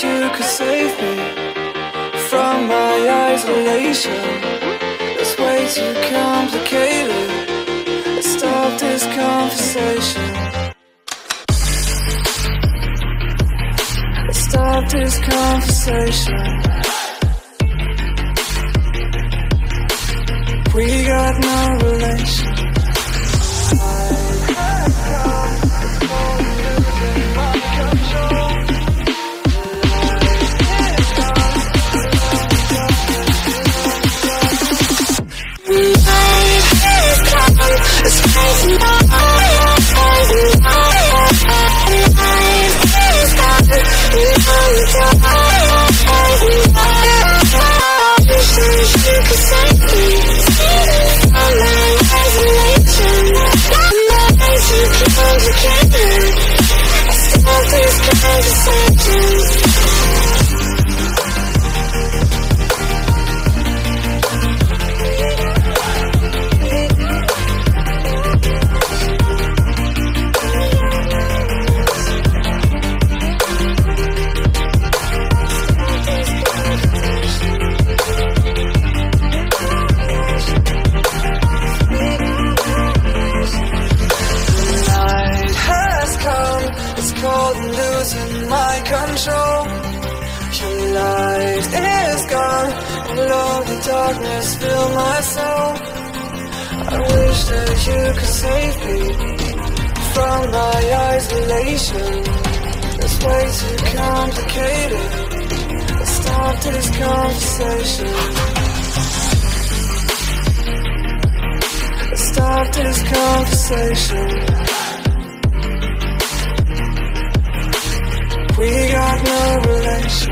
you could save me from my isolation. It's way too complicated. Let's stop this conversation. Let's stop this conversation. We got no relation. Wish that you could save me from my isolation. It's way too complicated. Let's stop this conversation. Let's stop this conversation. We got no relation.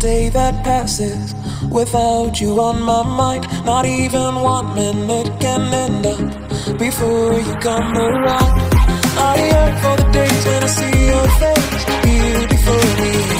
day that passes without you on my mind. Not even one minute can end up before you come around. I yearn for the days when I see your face here before me.